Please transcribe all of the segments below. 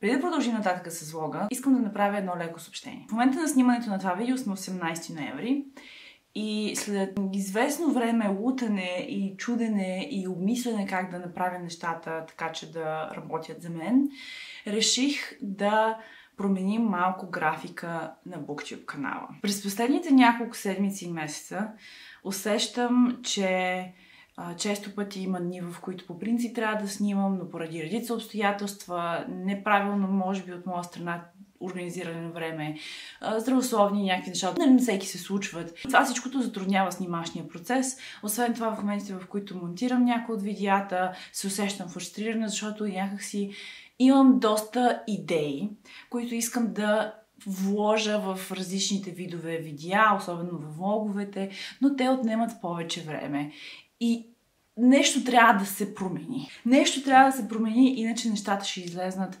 Преди да продължим нататък с влога, искам да направя едно леко съобщение. В момента на снимането на това видео сме 18 ноември и след известно време лутане и чудене и обмислене как да направя нещата така, че да работят за мен, реших да променим малко графика на BookTube канала. През последните няколко седмици и месеца усещам, че често пъти има дни, в които по принцип трябва да снимам, но поради редица обстоятелства, неправилно, може би от моя страна, организиране на време, здравословни някакви неща. Не на всеки се случват. Това всичкото затруднява снимашния процес. Освен това, в моментите, в които монтирам някои от видеята, се усещам фрустрирана, защото някакси имам доста идеи, които искам да вложа в различните видове видеа, особено в влоговете, но те отнемат повече време. И нещо трябва да се промени. Нещо трябва да се промени, иначе нещата ще излезнат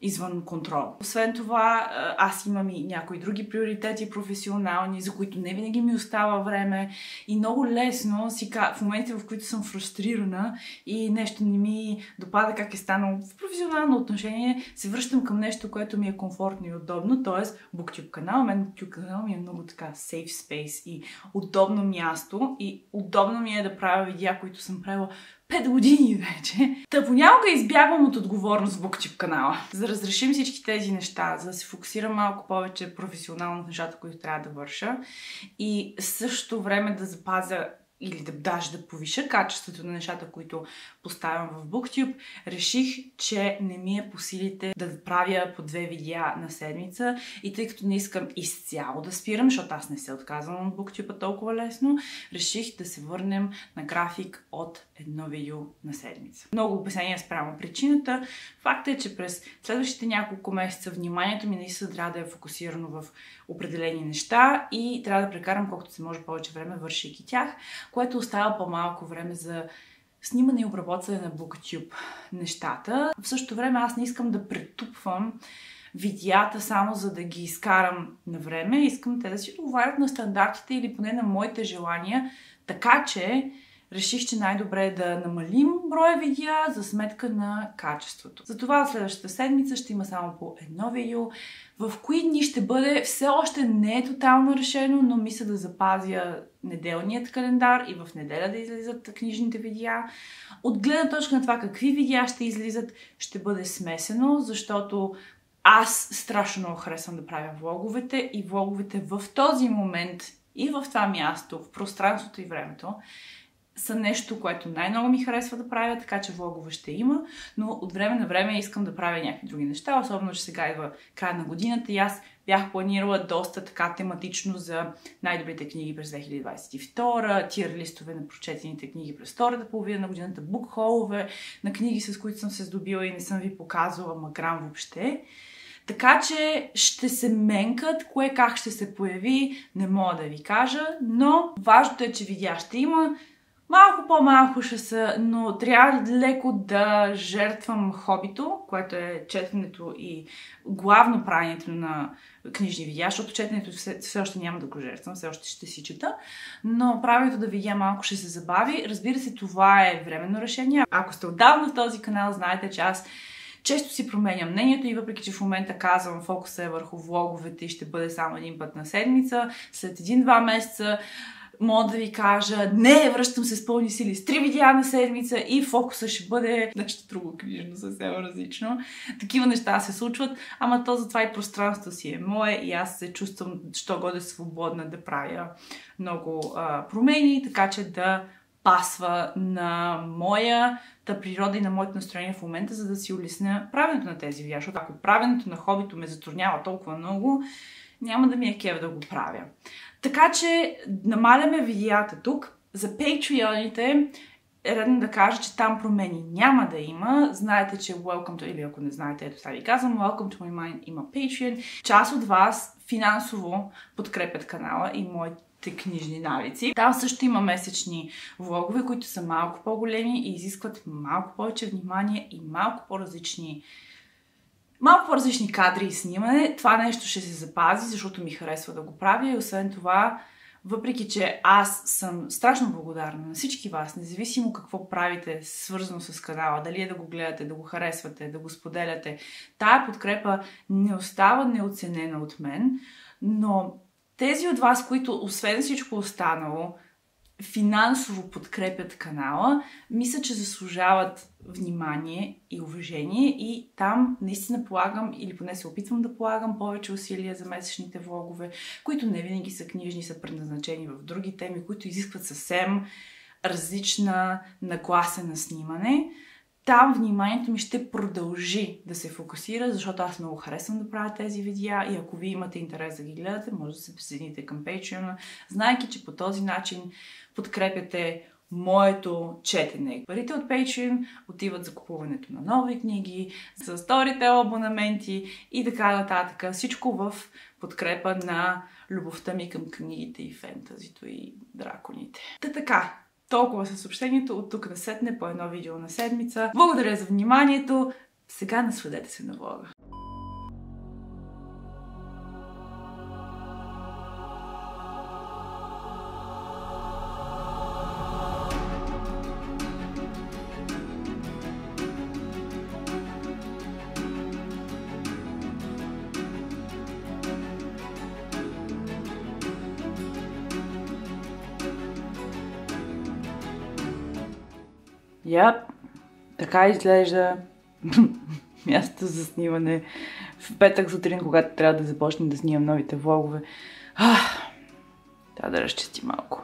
извън контрол. Освен това, аз имам и някои други приоритети професионални, за които не винаги ми остава време и много лесно си в моментите, в които съм фрустрирана и нещо не ми допада как е станало в професионално отношение, се връщам към нещо, което ми е комфортно и удобно, т.е. BookTube канал. Мен BookTube канал ми е много така safe space и удобно място и удобно ми е да правя видеа, които съм правила 5 години вече. Та понякога избягвам от отговорност в BookTube канала. За да разрешим всички тези неща, за да се фокусирам малко повече професионално в нещата, които трябва да върша и същото време да запазя или да, даже да повиша качеството на нещата, които поставям в BookTube, реших, че не ми е по силите да правя по две видеа на седмица и тъй като не искам изцяло да спирам, защото аз не се отказвам от BookTube толкова лесно, реших да се върнем на график от едно видео на седмица. Много обяснения спрямо причината. Факт е, че през следващите няколко месеца вниманието ми наистина трябва да е фокусирано в определени неща и трябва да прекарам колкото се може повече време вършейки тях, което остава по-малко време за снимане и обработване на BookTube нещата. В същото време аз не искам да претупвам видеята само за да ги изкарам на време. Искам те да си отговарят на стандартите или поне на моите желания, така че реших, че най-добре е да намалим броя видеа за сметка на качеството. Затова в следващата седмица ще има само по едно видео. В кои дни ще бъде, все още не е тотално решено, но мисля да запазя неделният календар и в неделя да излизат книжните видеа. От гледна точка на това какви видеа ще излизат, ще бъде смесено, защото аз страшно много харесвам да правя влоговете и влоговете в този момент и в това място, в пространството и времето, са нещо, което най-много ми харесва да правя, така че влогове ще има, но от време на време искам да правя някакви други неща, особено, че сега идва край на годината и аз бях планирала доста така тематично за най-добрите книги през 2022, тир листове на прочетените книги през втората половина на годината, букхолове на книги, с които съм се здобила и не съм ви показвала маграм въобще. Така че ще се менкат, кое как ще се появи, не мога да ви кажа, но важното е, че видеа ще има, Малко по-малко ще са, но трябва леко да жертвам хобито, което е четенето и главно правенето на книжни видеа, защото четенето все, все още няма да го жертвам, все още ще си чета, но правенето да видя малко ще се забави. Разбира се, това е временно решение. Ако сте отдавна в този канал, знаете, че аз често си променям мнението и въпреки, че в момента казвам фокуса е върху влоговете и ще бъде само един път на седмица, след един-два месеца мога да ви кажа, не, връщам се с пълни сили с три видеа на седмица и фокуса ще бъде нещо друго книжно, съвсем различно. Такива неща се случват, ама то затова и пространство си е мое и аз се чувствам, що годе свободна да правя много а, промени, така че да пасва на моята природа и на моето настроение в момента, за да си улесня правенето на тези видеа. Защото ако правенето на хобито ме затруднява толкова много, няма да ми е кев да го правя. Така че намаляме видеята тук. За Patreon-ите е редно да кажа, че там промени няма да има. Знаете, че Welcome to, или ако не знаете, ето сега ви казвам, Welcome to My Mind има Patreon. Част от вас финансово подкрепят канала и моите книжни навици. Там също има месечни влогове, които са малко по-големи и изискват малко повече внимание и малко по-различни малко по-различни кадри и снимане. Това нещо ще се запази, защото ми харесва да го правя и освен това въпреки че аз съм страшно благодарна на всички вас, независимо какво правите свързано с канала, дали е да го гледате, да го харесвате, да го споделяте, тая подкрепа не остава неоценена от мен, но тези от вас, които освен всичко останало, финансово подкрепят канала, мисля, че заслужават внимание и уважение и там наистина полагам, или поне се опитвам да полагам повече усилия за месечните влогове, които не винаги са книжни, са предназначени в други теми, които изискват съвсем различна нагласа на снимане там вниманието ми ще продължи да се фокусира, защото аз много харесвам да правя тези видеа и ако ви имате интерес да ги гледате, може да се присъедините към Patreon, знайки, че по този начин подкрепяте моето четене. Парите от Patreon отиват за купуването на нови книги, за сторите абонаменти и така нататък. Всичко в подкрепа на любовта ми към книгите и фентазито и драконите. Та така, толкова със съобщението. От тук да сетне по едно видео на седмица. Благодаря за вниманието. Сега насладете се на влога. Я, така изглежда мястото за снимане в петък сутрин, когато трябва да започнем да снимам новите влогове. трябва да разчисти малко.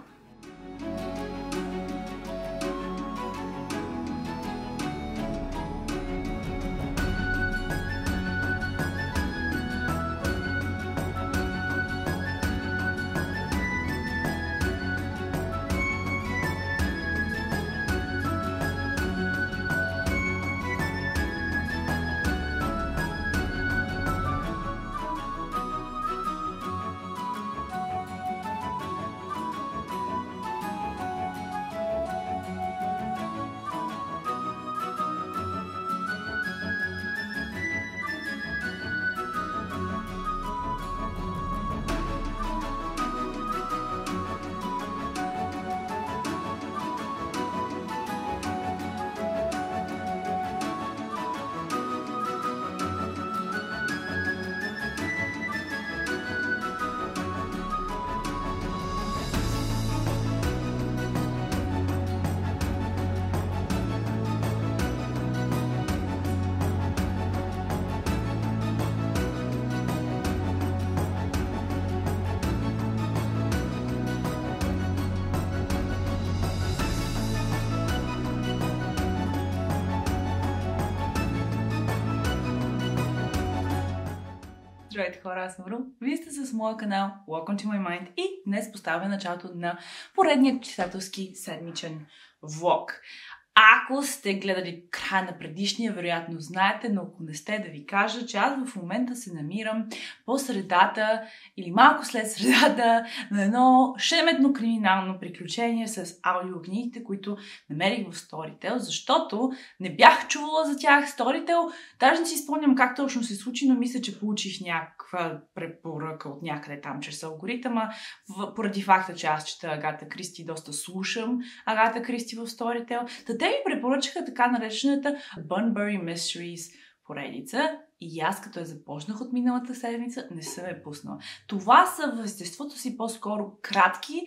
Здравейте хора, аз съм Рум. Вие сте с моя канал Welcome to my mind и днес поставя началото на поредният читателски седмичен влог. Ако сте гледали края на предишния, вероятно знаете, но ако не сте да ви кажа, че аз в момента се намирам по средата или малко след средата на едно шеметно криминално приключение с аудиокнигите, които намерих в Storytel, защото не бях чувала за тях. Storytel, даже не си спомням как точно се случи, но мисля, че получих някаква препоръка от някъде там чрез алгоритъма, поради факта, че аз чета Агата Кристи, доста слушам Агата Кристи в Storytel те ми препоръчаха така наречената Bunbury Mysteries поредица и аз като я започнах от миналата седмица, не съм я пуснала. Това са в естеството си по-скоро кратки,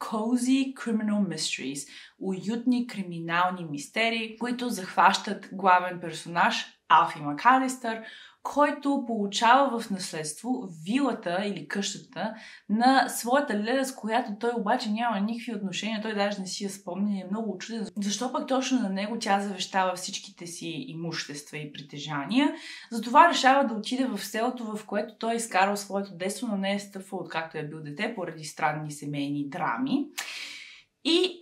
cozy criminal mysteries, уютни криминални мистерии, които захващат главен персонаж Алфи Макалистър, който получава в наследство вилата или къщата на своята леда, с която той обаче няма никакви отношения, той даже не си я спомня и е много очуден. Защо пък точно на него тя завещава всичките си имущества и притежания? Затова решава да отиде в селото, в което той е изкарал своето детство, но не е стъпвал откакто е бил дете, поради странни семейни драми. И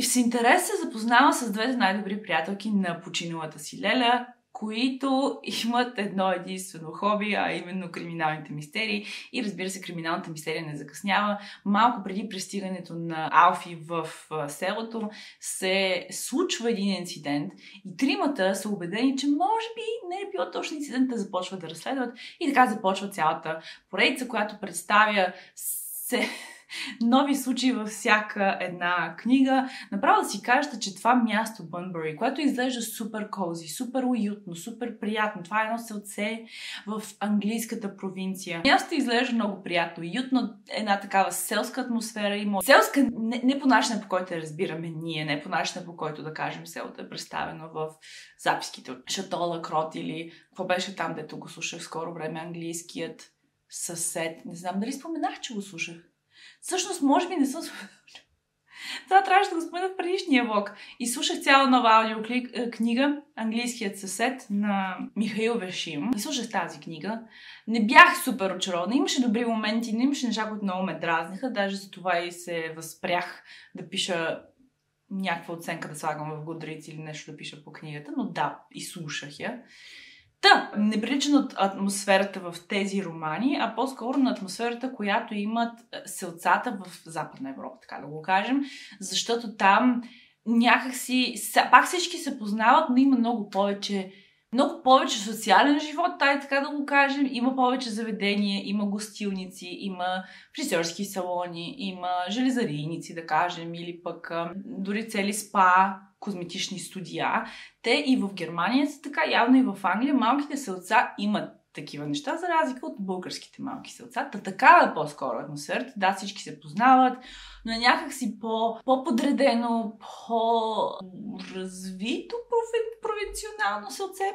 с интерес се запознава с двете най-добри приятелки на починалата си Леля, които имат едно единствено хоби, а именно криминалните мистерии. И разбира се, криминалната мистерия не закъснява. Малко преди пристигането на Алфи в селото се случва един инцидент и тримата са убедени, че може би не е било точно инцидент, да започват да разследват и така започва цялата поредица, която представя се нови случаи във всяка една книга. Направо да си кажете, че това място Бънбъри, което изглежда супер кози, супер уютно, супер приятно, това е едно селце в английската провинция. Мястото изглежда много приятно, уютно, една такава селска атмосфера има. Селска не, не по начина по който я разбираме ние, не по начина по който да кажем селото е представено в записките от Шатола Крот или какво беше там, дето го слушах скоро време, английският съсед. Не знам дали споменах, че го слушах. Всъщност, може би не съм Това трябваше да го спомена в предишния влог. И слушах цяла нова аудиокнига Английският съсед на Михаил Вешим. И слушах тази книга. Не бях супер очарована. Имаше добри моменти, но имаше неща, които много ме дразниха. Даже за това и се възпрях да пиша някаква оценка да слагам в Goodreads или нещо да пиша по книгата. Но да, и слушах я. Та, не прилича на атмосферата в тези романи, а по-скоро на атмосферата, която имат е, селцата в Западна Европа, така да го кажем, защото там някакси, пак всички се познават, но има много повече много повече социален живот, тай така да го кажем. Има повече заведения, има гостилници, има фризерски салони, има железарийници, да кажем, или пък дори цели спа козметични студия. Те и в Германия са така, явно и в Англия, малките селца имат такива неща, за разлика от българските малки селца. Та така е по-скоро атмосферата. Да, всички се познават, но е някакси по, по-подредено, по-развито провинционално селце.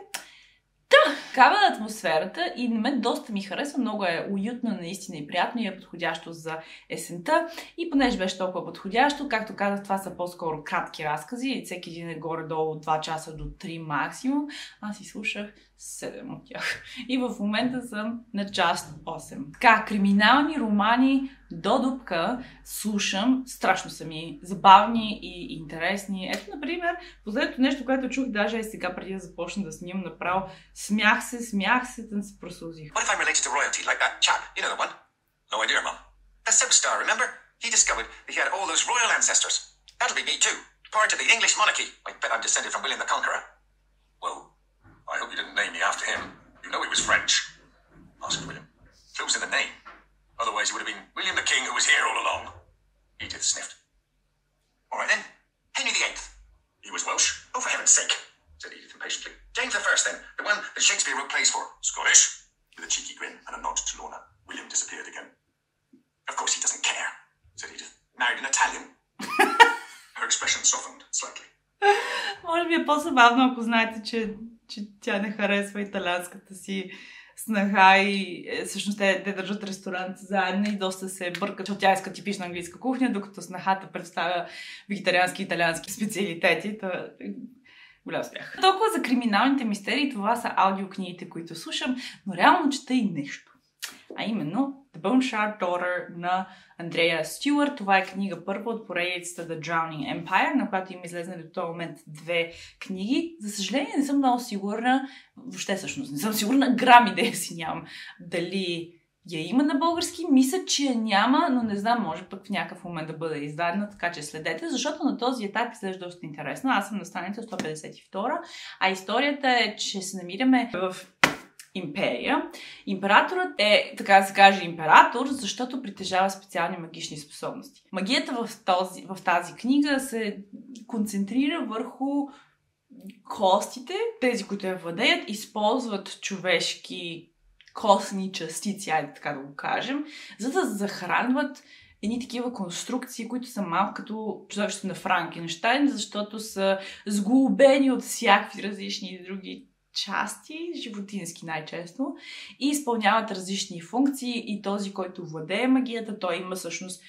Да, такава е атмосферата и на мен доста ми харесва. Много е уютно, наистина и приятно и е подходящо за есента. И понеже беше толкова подходящо, както казах, това са по-скоро кратки разкази. Всеки един е горе-долу от 2 часа до 3 максимум. Аз си слушах 7 от тях. И в момента съм на част 8. Така, криминални романи до дупка слушам. Страшно са ми забавни и интересни. Ето, например, последното нещо, което чух даже и сега, преди да започна да снимам направо, смях се, смях се, да се просълзих. What if I'm related to royalty, like that chap? You know the one? No idea, mum. The Star, remember? He discovered he had all those royal ancestors. That'll be me too. Part of the English monarchy. I bet I'm descended from William the Conqueror. Well, I hope you didn't name me after him. You know he was French. Asked William. Clues in the name. Otherwise, it would have been William the King who was here all along. Edith sniffed. All right then. Henry VIII. He was Welsh. Oh, for heaven's sake, said Edith impatiently. James the First, then. The one that Shakespeare wrote plays for. Scottish. With a cheeky grin and a nod to Lorna. William disappeared again. Of course he doesn't care, said Edith. Married an Italian. Her expression softened slightly. Може би е по-забавно, ако знаете, че че тя не харесва италианската си снаха и е, всъщност те, те държат ресторант заедно и доста се бъркат, че тя иска типична английска кухня, докато снахата представя вегетариански и италиански специалитети. Та, голям успех. Толкова за криминалните мистерии, това са аудиокнигите, които слушам, но реално чета и нещо а именно The Bone Shard Daughter на Андрея Стюарт. Това е книга първа от поредицата The Drowning Empire, на която има излезнали до този момент две книги. За съжаление не съм много сигурна, въобще всъщност не съм сигурна, грам идея си нямам дали я има на български. Мисля, че я няма, но не знам, може пък в някакъв момент да бъде издадена, така че следете, защото на този етап изглежда доста интересно. Аз съм на страница 152, а историята е, че се намираме в империя. Императорът е, така да се каже, император, защото притежава специални магични способности. Магията в, този, в тази книга се концентрира върху костите, тези, които я владеят, използват човешки костни частици, айде така да го кажем, за да захранват едни такива конструкции, които са малко като чудовището на Франкенштайн, защото са сглобени от всякакви различни други части, животински най-често, и изпълняват различни функции и този, който владее магията, той има всъщност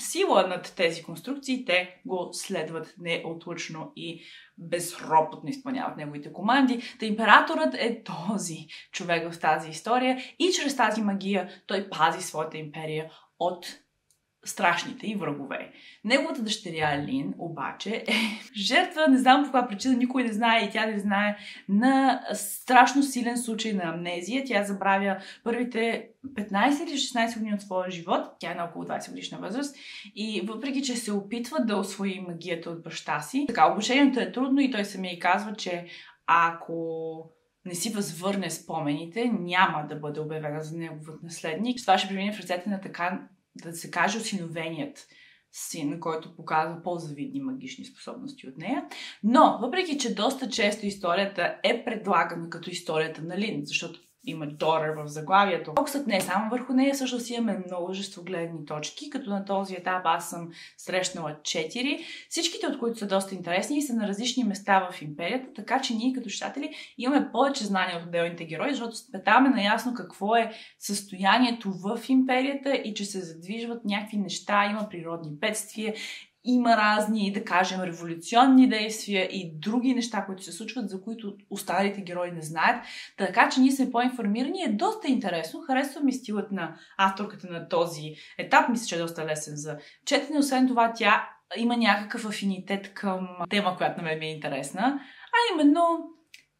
сила над тези конструкции, те го следват неотлучно и безропотно изпълняват неговите команди. Та императорът е този човек в тази история и чрез тази магия той пази своята империя от страшните и врагове. Неговата дъщеря Лин обаче е жертва, не знам по каква причина, никой не знае и тя не знае, на страшно силен случай на амнезия. Тя забравя първите 15 или 16 години от своя живот. Тя е на около 20 годишна възраст. И въпреки, че се опитва да освои магията от баща си, така, обучението е трудно и той самия казва, че ако не си възвърне спомените, няма да бъде обявена за неговът наследник. Това ще премине в ръцете на така да се каже, осиновеният син, който показва по-завидни магични способности от нея. Но, въпреки, че доста често историята е предлагана като историята на Лин, защото има Daughter в заглавието. Фокусът не е само върху нея, също си имаме множество гледни точки, като на този етап аз съм срещнала 4, всичките от които са доста интересни и са на различни места в империята, така че ние като читатели имаме повече знания от отделните герои, защото сметаваме наясно какво е състоянието в империята и че се задвижват някакви неща, има природни бедствия, има разни, да кажем, революционни действия и други неща, които се случват, за които останалите герои не знаят. Така че ние сме по-информирани. Е доста интересно. Харесва ми стилът на авторката на този етап. Мисля, че е доста лесен за четене. Освен това, тя има някакъв афинитет към тема, която на мен ми е интересна. А именно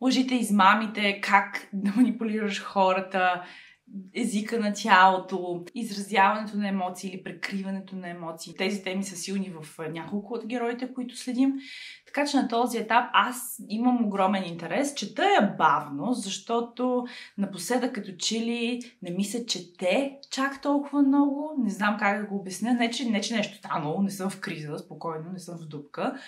лъжите, измамите, как да манипулираш хората, езика на тялото, изразяването на емоции или прекриването на емоции. Тези теми са силни в няколко от героите, които следим. Така че на този етап аз имам огромен интерес. Чета я бавно, защото напоследък като чили не ми се чете чак толкова много. Не знам как да го обясня. Не, че, не, че нещо станало, не съм в криза, спокойно, не съм в дупка.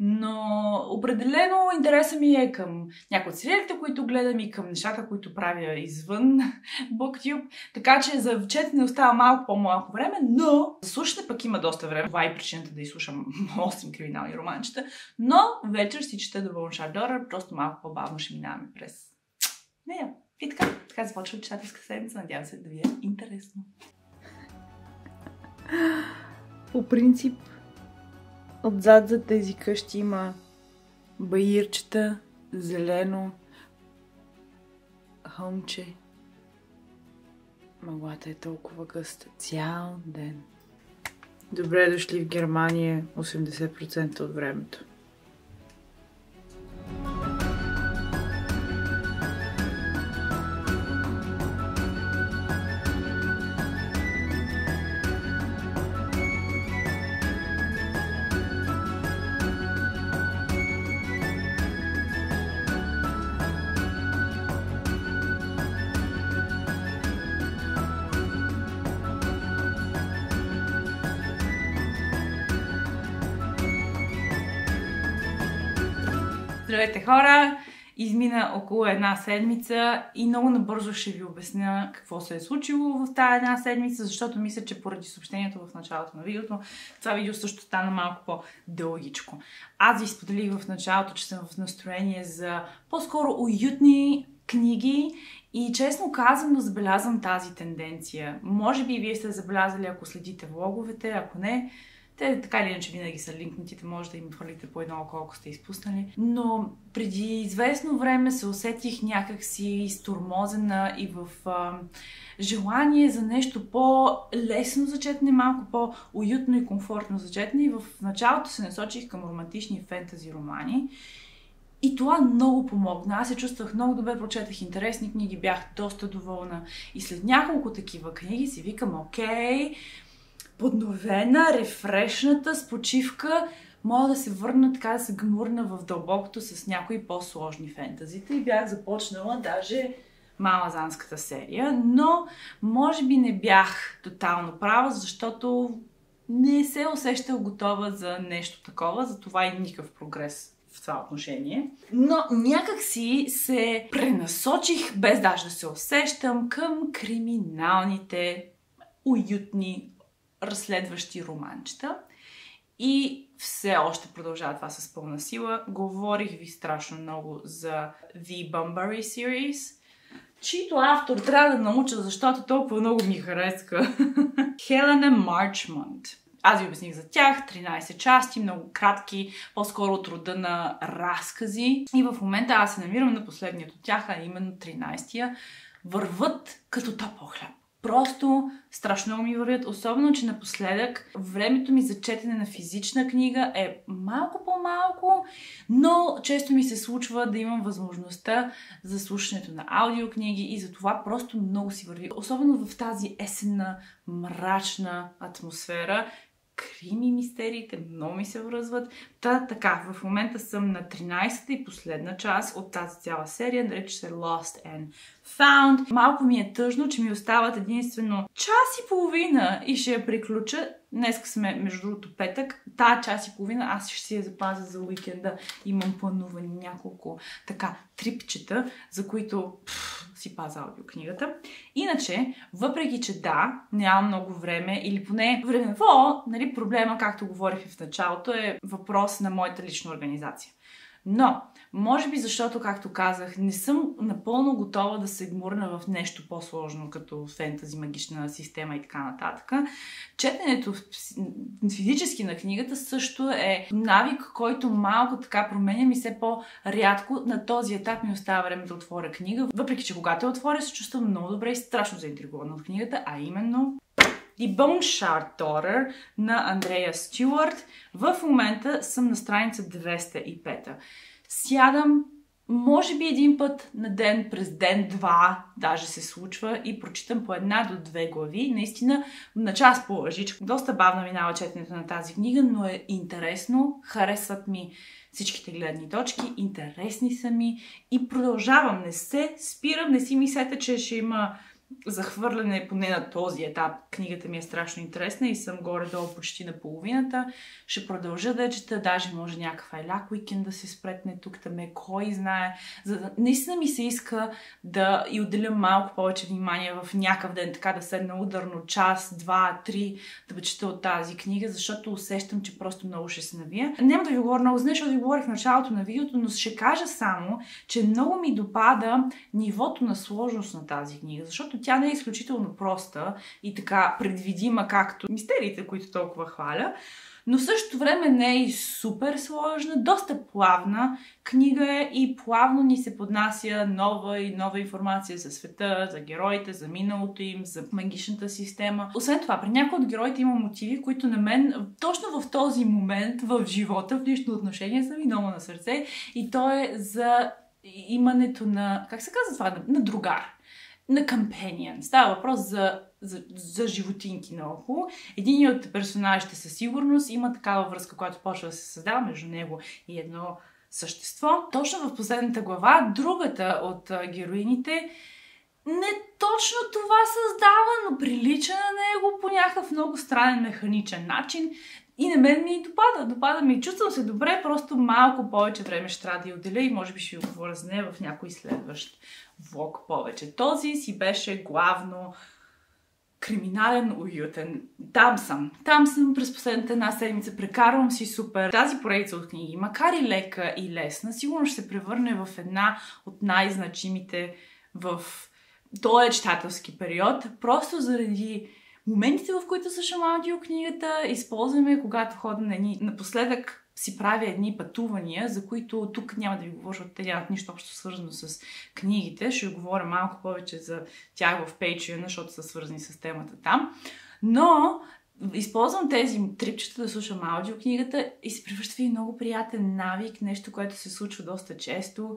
Но определено интереса ми е към някои от сериалите, които гледам и към нещата, които правя извън BookTube. Така че за четене остава малко по-малко време, но за слушане пък има доста време. Това е причината да изслушам 8 криминални романчета. Но вечер си чета Bone Shard просто малко по-бавно ще минаваме през нея. И така, така започва читателска седмица. Надявам се да ви е интересно. По принцип, Отзад за тези къщи има баирчета, зелено, хълмче. Мъглата е толкова гъста цял ден. Добре дошли в Германия 80% от времето. Измина около една седмица и много набързо ще ви обясня какво се е случило в тази една седмица, защото мисля, че поради съобщението в началото на видеото, това видео също стана малко по-дългичко. Аз ви споделих в началото, че съм в настроение за по-скоро уютни книги и честно казано забелязвам тази тенденция. Може би вие сте забелязали, ако следите влоговете, ако не, те така или иначе винаги са линкнатите, може да им хвърлите по едно колко сте изпуснали. Но преди известно време се усетих някакси изтормозена и в а, желание за нещо по-лесно за четене, малко по-уютно и комфортно за четене. И в началото се насочих към романтични фентази романи. И това много помогна. Аз се чувствах много добре, прочетах интересни книги, бях доста доволна. И след няколко такива книги си викам, окей, подновена, рефрешната, с почивка, мога да се върна така да се гмурна в дълбокото с някои по-сложни фентазите и бях започнала даже малазанската серия, но може би не бях тотално права, защото не се усещах готова за нещо такова, за това и никакъв прогрес в това отношение. Но някак си се пренасочих, без даже да се усещам, към криминалните, уютни, разследващи романчета. И все още продължава това с пълна сила. Говорих ви страшно много за The Bunbury Series, чийто автор трябва да науча, защото толкова много ми хареска. Хелена Марчмонт. Аз ви обясних за тях. 13 части, много кратки, по-скоро от рода на разкази. И в момента аз се намирам на последният от тях, а именно 13-я. Върват като топъл хляб. Просто страшно ми вървят, особено, че напоследък времето ми за четене на физична книга е малко по-малко, но често ми се случва да имам възможността за слушането на аудиокниги и за това просто много си върви. Особено в тази есенна, мрачна атмосфера, крими мистериите, много ми се връзват. Та, така, в момента съм на 13-та и последна част от тази цяла серия, нарича се Lost and found. Малко ми е тъжно, че ми остават единствено час и половина и ще я приключа. Днес сме, между другото, петък. Та час и половина аз ще си я запазя за уикенда. Имам планувани няколко така трипчета, за които пфф, си паза аудиокнигата. Иначе, въпреки, че да, нямам много време или поне времево, нали, проблема, както говорих в началото, е въпрос на моята лична организация. Но, може би защото, както казах, не съм напълно готова да се гмурна в нещо по-сложно, като фентази, магична система и така нататък. Четенето физически на книгата също е навик, който малко така променя ми се по-рядко. На този етап ми остава време да отворя книга. Въпреки, че когато я отворя, се чувствам много добре и страшно заинтригувана от книгата, а именно The Bone Shard Daughter на Андрея Стюарт. В момента съм на страница 205. Сядам, може би един път на ден, през ден-два, даже се случва и прочитам по една до две глави. Наистина, на час по лъжичка. Доста бавно минава четенето на тази книга, но е интересно. Харесват ми всичките гледни точки, интересни са ми и продължавам. Не се спирам, не си мислете, че ще има захвърляне поне на този етап. Книгата ми е страшно интересна и съм горе-долу почти на половината. Ще продължа да чета, даже може някакъв айляк уикенд да се спретне тук, там е, кой знае. За. Наистина ми се иска да и отделя малко повече внимание в някакъв ден, така да седна ударно час, два, три, да чета от тази книга, защото усещам, че просто много ще се навия. Няма да ви говоря много, защото ви говорих в началото на видеото, но ще кажа само, че много ми допада нивото на сложност на тази книга, защото тя не е изключително проста и така предвидима, както мистериите, които толкова хваля, но в същото време не е и супер сложна, доста плавна книга е и плавно ни се поднася нова и нова информация за света, за героите, за миналото им, за магичната система. Освен това, при някои от героите има мотиви, които на мен точно в този момент в живота, в лично отношение са ми много на сърце и то е за имането на, как се казва това, на, на другар на companion. Става въпрос за, за, за животинки наоколо. Един от персонажите със сигурност има такава връзка, която почва да се създава между него и едно същество. Точно в последната глава, другата от героините не точно това създава, но прилича на него по някакъв много странен механичен начин. И на мен ми допада, допада ми. Чувствам се добре, просто малко повече време ще трябва да я отделя и може би ще ви говоря за нея в някой следващ влог повече. Този си беше главно криминален, уютен. Там съм. Там съм през последната една седмица. Прекарвам си супер. Тази поредица от книги, макар и лека и лесна, сигурно ще се превърне в една от най-значимите в този читателски период, просто заради моментите, в които слушам аудиокнигата, използваме, когато ходя на ни. Напоследък си правя едни пътувания, за които тук няма да ви говоря, защото те нямат нищо общо свързано с книгите. Ще говоря малко повече за тях в Patreon, защото са свързани с темата там. Но използвам тези трипчета да слушам аудиокнигата и се превръща в много приятен навик, нещо, което се случва доста често.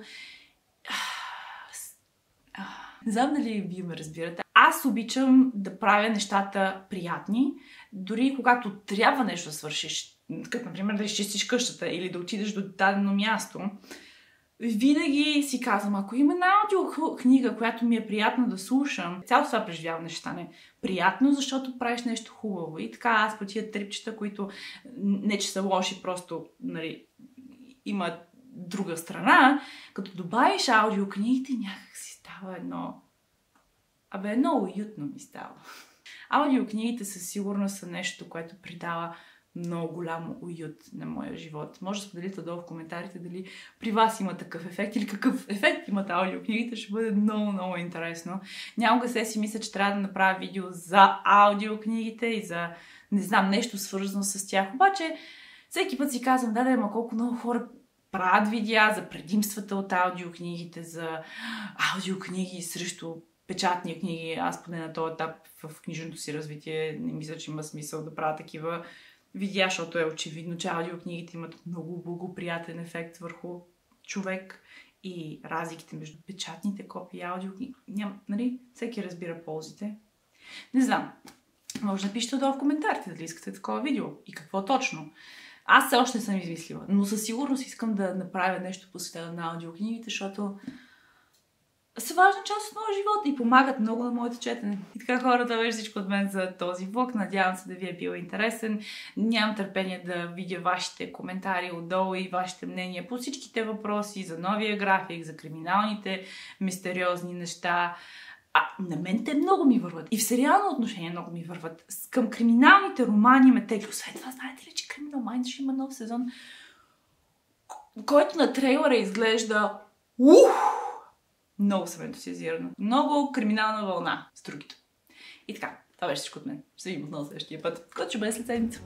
Не знам дали вие ме разбирате. Аз обичам да правя нещата приятни, дори когато трябва нещо да свършиш като например да изчистиш къщата или да отидеш до дадено място, винаги си казвам, ако има една аудиокнига, която ми е приятно да слушам, цялото това преживяване ще стане приятно, защото правиш нещо хубаво. И така аз по тия трипчета, които не че са лоши, просто нали, имат друга страна, като добавиш аудиокнигите, някак си става едно... Абе, едно уютно ми става. Аудиокнигите със сигурност са нещо, което придава много голям уют на моя живот. Може да споделите долу в коментарите дали при вас има такъв ефект или какъв ефект имат аудиокнигите. Ще бъде много, много интересно. Някога се си мисля, че трябва да направя видео за аудиокнигите и за, не знам, нещо свързано с тях. Обаче, всеки път си казвам, да, да, ама колко много хора правят видеа за предимствата от аудиокнигите, за аудиокниги срещу печатни книги. Аз поне на този етап в книжното си развитие не мисля, че има смисъл да правя такива видя, защото е очевидно, че аудиокнигите имат много благоприятен ефект върху човек и разликите между печатните копии и аудиокниги. Ням, нали? Всеки разбира ползите. Не знам. Може да пишете долу в коментарите дали искате такова видео и какво точно. Аз все още съм измислила, но със сигурност искам да направя нещо посветено на аудиокнигите, защото са важна част от моя живот и помагат много на моето четене. И така хората, беше всичко от мен за този влог. Надявам се да ви е бил интересен. Нямам търпение да видя вашите коментари отдолу и вашите мнения по всичките въпроси за новия график, за криминалните мистериозни неща. А на мен те много ми върват. И в сериално отношение много ми върват. Към криминалните романи ме тегли. Освен това, знаете ли, че Criminal Minds ще има нов сезон, който на трейлера изглежда ух! Много съм ентусиазирана. Много криминална вълна с другите. И така, това беше всичко от мен. Ще видим отново следващия път, който ще бъде след седмица.